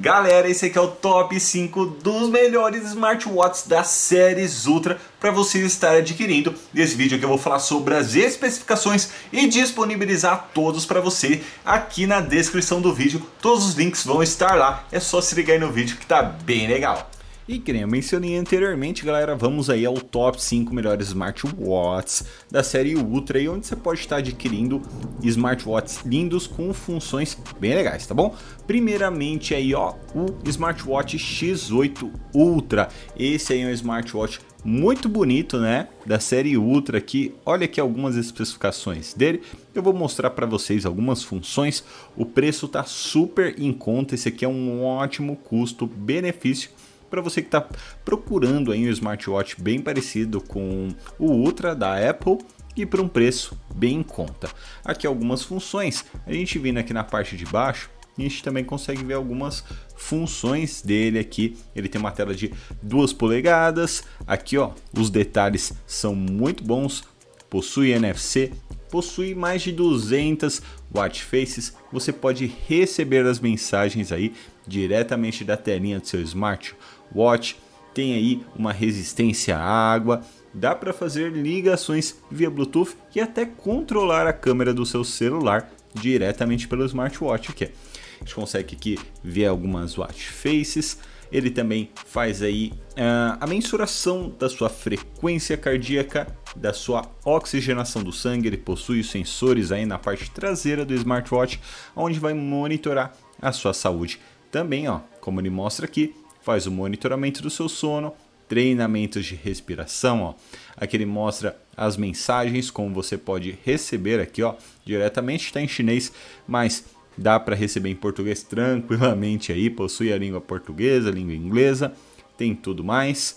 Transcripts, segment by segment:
Galera, esse aqui é o top 5 dos melhores smartwatches da séries Ultra para você estar adquirindo. Nesse vídeo aqui eu vou falar sobre as especificações e disponibilizar todos para você aqui na descrição do vídeo. Todos os links vão estar lá, é só se ligar aí no vídeo que tá bem legal. E que nem eu mencionei anteriormente, galera, vamos aí ao top 5 melhores smartwatches da série Ultra, e onde você pode estar adquirindo smartwatches lindos com funções bem legais, tá bom? Primeiramente aí, ó, o smartwatch X8 Ultra. Esse aí é um smartwatch muito bonito, né? Da série Ultra aqui. Olha aqui algumas especificações dele. Eu vou mostrar para vocês algumas funções. O preço tá super em conta. Esse aqui é um ótimo custo-benefício para você que está procurando aí um smartwatch bem parecido com o Ultra da Apple e por um preço bem em conta. Aqui algumas funções, a gente vindo aqui na parte de baixo, a gente também consegue ver algumas funções dele aqui. Ele tem uma tela de 2 polegadas. Aqui, ó, os detalhes são muito bons. Possui NFC, possui mais de 200 watch faces. Você pode receber as mensagens aí diretamente da telinha do seu smartwatch. Tem aí uma resistência à água, dá para fazer ligações via Bluetooth e até controlar a câmera do seu celular diretamente pelo smartwatch aqui. A gente consegue aqui ver algumas watch faces. Ele também faz aí uh, a mensuração da sua frequência cardíaca, da sua oxigenação do sangue. Ele possui sensores aí na parte traseira do smartwatch, onde vai monitorar a sua saúde também, ó, como ele mostra aqui, faz o monitoramento do seu sono, treinamentos de respiração, ó. Aqui ele mostra as mensagens como você pode receber aqui, ó, diretamente está em chinês, mas dá para receber em português tranquilamente aí, possui a língua portuguesa, a língua inglesa, tem tudo mais.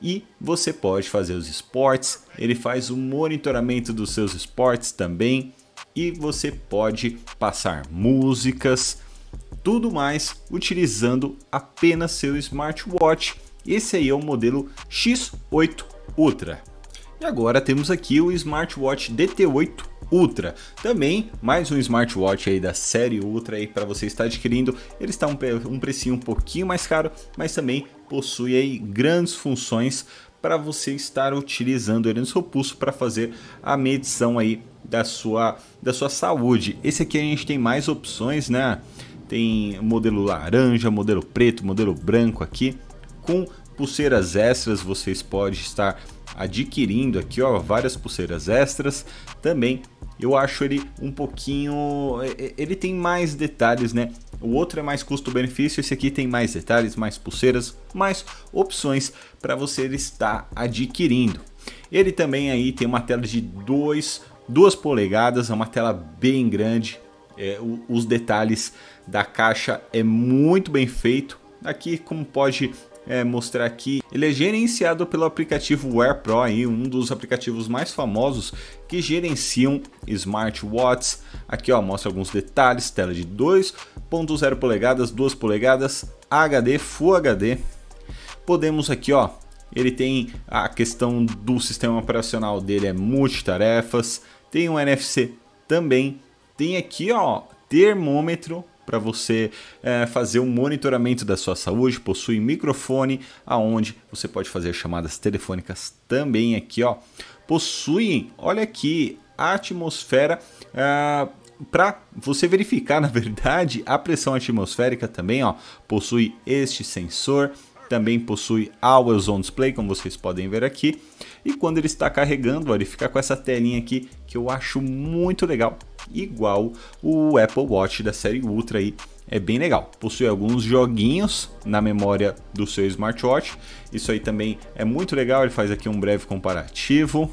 E você pode fazer os esportes, ele faz o monitoramento dos seus esportes também, e você pode passar músicas, tudo mais utilizando apenas seu smartwatch. Esse aí é o modelo X8 Ultra. E agora temos aqui o smartwatch DT8 Ultra. Também mais um smartwatch aí da série Ultra aí para você estar adquirindo. Ele está um, um precinho um pouquinho mais caro, mas também possui aí grandes funções para você estar utilizando ele no seu pulso para fazer a medição aí da sua da sua saúde. Esse aqui a gente tem mais opções, né? Tem modelo laranja, modelo preto, modelo branco aqui. Com pulseiras extras, vocês podem estar adquirindo aqui, ó, várias pulseiras extras. Também eu acho ele um pouquinho. Ele tem mais detalhes, né? O outro é mais custo-benefício, esse aqui tem mais detalhes, mais pulseiras, mais opções para você estar adquirindo. Ele também aí tem uma tela de 2 polegadas, é uma tela bem grande, é, os detalhes da caixa é muito bem feito. Aqui, como pode é, mostrar aqui, ele é gerenciado pelo aplicativo Wear Pro, aí, um dos aplicativos mais famosos que gerenciam smartwatches. Aqui ó, mostra alguns detalhes, tela de 2.0 polegadas, 2 polegadas, HD, Full HD. Podemos aqui ó, ele tem a questão do sistema operacional dele é multitarefas, tem um NFC também tem aqui, ó, termômetro para você é, fazer um monitoramento da sua saúde. Possui microfone, aonde você pode fazer chamadas telefônicas também aqui, ó. Possui, olha aqui, a atmosfera é, para você verificar, na verdade, a pressão atmosférica também, ó. Possui este sensor também possui Always On Display, como vocês podem ver aqui. E quando ele está carregando, ele fica com essa telinha aqui que eu acho muito legal, igual o Apple Watch da série Ultra aí. É bem legal. Possui alguns joguinhos na memória do seu smartwatch. Isso aí também é muito legal. Ele faz aqui um breve comparativo.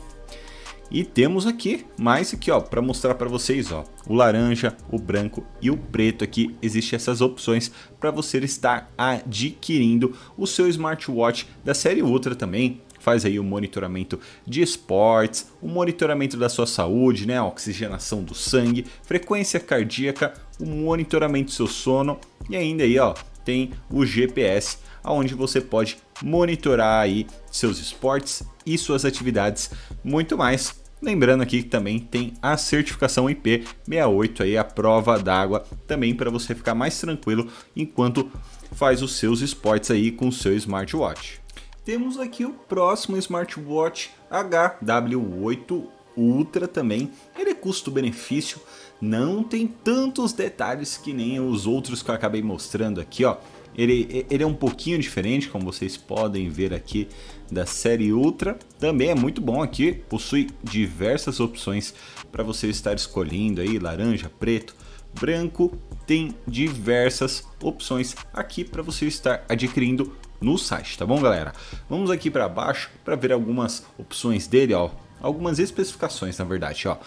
E temos aqui mais aqui, ó, para mostrar para vocês, ó, o laranja, o branco e o preto aqui. Existem essas opções para você estar adquirindo o seu smartwatch da série Ultra também. Faz aí o monitoramento de esportes, o monitoramento da sua saúde, né, a oxigenação do sangue, frequência cardíaca, o monitoramento do seu sono e ainda aí, ó, tem o GPS, aonde você pode monitorar aí seus esportes e suas atividades muito mais Lembrando aqui que também tem a certificação IP68 aí, a prova d'água, também para você ficar mais tranquilo enquanto faz os seus esportes aí com o seu smartwatch. Temos aqui o próximo smartwatch HW8 Ultra também. Ele é custo-benefício, não tem tantos detalhes que nem os outros que eu acabei mostrando aqui, ó. Ele, ele é um pouquinho diferente, como vocês podem ver aqui da série Ultra. Também é muito bom aqui, possui diversas opções para você estar escolhendo aí, laranja, preto, branco. Tem diversas opções aqui para você estar adquirindo no site, tá bom, galera? Vamos aqui para baixo para ver algumas opções dele, ó. Algumas especificações, na verdade, ó.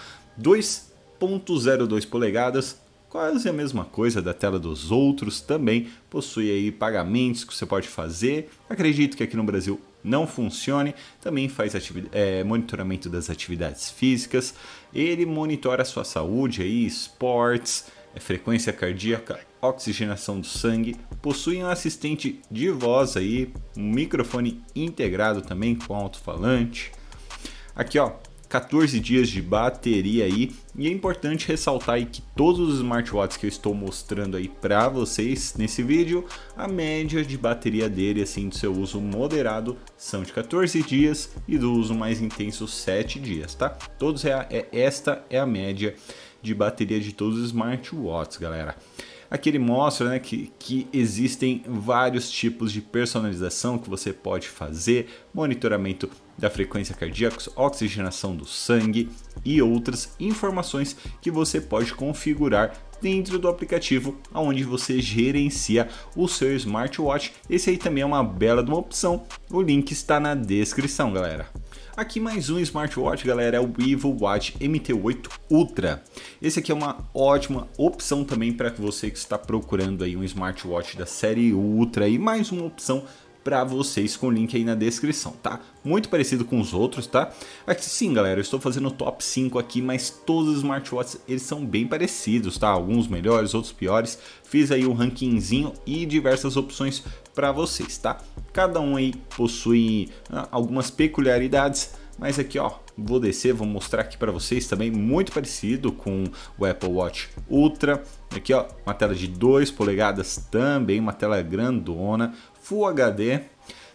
2.02 polegadas, quase a mesma coisa da tela dos outros, também possui aí pagamentos que você pode fazer. Acredito que aqui no Brasil não funcione, também faz é, monitoramento das atividades físicas, ele monitora a sua saúde aí, esportes, é, frequência cardíaca, oxigenação do sangue, possui um assistente de voz aí, um microfone integrado também com alto-falante. Aqui ó, 14 dias de bateria aí. E é importante ressaltar aí que todos os smartwatches que eu estou mostrando aí para vocês nesse vídeo, a média de bateria dele, assim, do seu uso moderado, são de 14 dias e do uso mais intenso 7 dias, tá? Todos é, é esta é a média de bateria de todos os smartwatches, galera. Aqui ele mostra né, que, que existem vários tipos de personalização que você pode fazer, monitoramento da frequência cardíaca, oxigenação do sangue e outras informações que você pode configurar dentro do aplicativo onde você gerencia o seu smartwatch. Esse aí também é uma bela uma opção. O link está na descrição, galera. Aqui mais um smartwatch, galera, é o Vivo Watch MT8 Ultra. Esse aqui é uma ótima opção também para você que está procurando aí um smartwatch da série Ultra e mais uma opção para vocês com o link aí na descrição, tá? Muito parecido com os outros, tá? Aqui sim, galera, eu estou fazendo o top 5 aqui, mas todos os smartwatches eles são bem parecidos, tá? Alguns melhores, outros piores. Fiz aí um rankingzinho e diversas opções para vocês, tá? Cada um aí possui ah, algumas peculiaridades, mas aqui, ó, vou descer, vou mostrar aqui para vocês também, muito parecido com o Apple Watch Ultra. Aqui, ó, uma tela de 2 polegadas também, uma tela grandona, Full HD.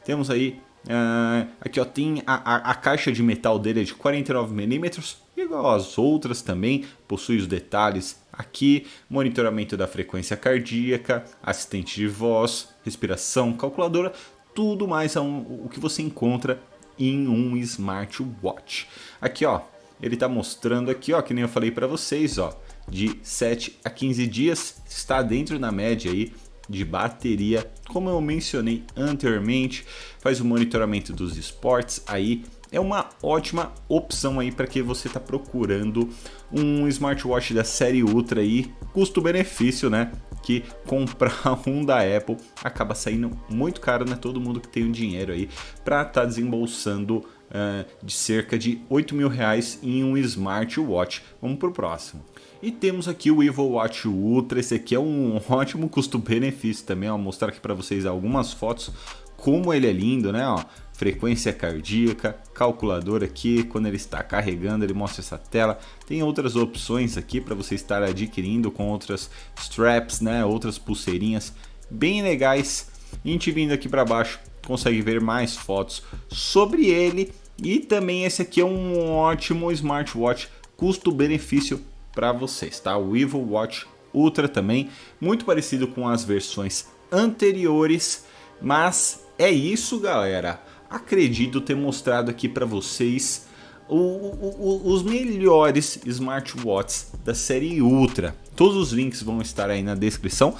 Temos aí, uh, aqui ó, tem a, a, a, caixa de metal dele é de 49mm, igual as outras também, possui os detalhes aqui, monitoramento da frequência cardíaca, assistente de voz, respiração, calculadora, tudo mais um, o que você encontra em um smartwatch. Aqui ó, ele está mostrando aqui ó, que nem eu falei para vocês ó, de 7 a 15 dias, está dentro da média aí de bateria, como eu mencionei anteriormente, faz o monitoramento dos esportes aí é uma ótima opção aí para que você está procurando um smartwatch da série Ultra aí, custo-benefício, né? Que comprar um da Apple acaba saindo muito caro, né? Todo mundo que tem o um dinheiro aí para estar tá desembolsando uh, de cerca de 8 mil reais em um smartwatch. Vamos para o próximo. E temos aqui o Evil Watch Ultra, esse aqui é um ótimo custo-benefício também, vou mostrar aqui para vocês algumas fotos, como ele é lindo, né, ó, frequência cardíaca, calculador aqui, quando ele está carregando ele mostra essa tela, tem outras opções aqui para você estar adquirindo com outras straps, né, outras pulseirinhas bem legais, a gente vindo aqui para baixo consegue ver mais fotos sobre ele, e também esse aqui é um ótimo smartwatch custo-benefício para vocês, tá? O Evil Watch Ultra também, muito parecido com as versões anteriores, mas é isso, galera. Acredito ter mostrado aqui para vocês o, o, o, os melhores smartwatches da série Ultra. Todos os links vão estar aí na descrição.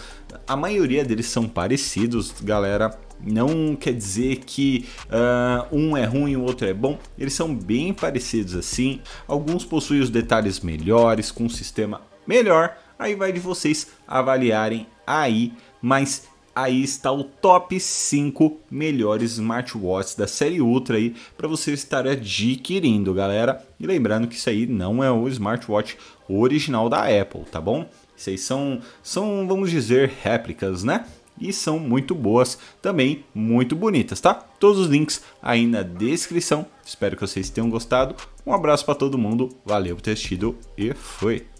A maioria deles são parecidos, galera. Não quer dizer que uh, um é ruim e o outro é bom. Eles são bem parecidos assim. Alguns possuem os detalhes melhores, com um sistema melhor. Aí vai de vocês avaliarem aí. Mas aí está o top 5 melhores smartwatches da série Ultra aí para você estar adquirindo, galera. E lembrando que isso aí não é o smartwatch original da Apple, tá bom? Isso aí são, são vamos dizer, réplicas, né? e são muito boas, também muito bonitas, tá? Todos os links aí na descrição. Espero que vocês tenham gostado. Um abraço para todo mundo, valeu por ter assistido e foi.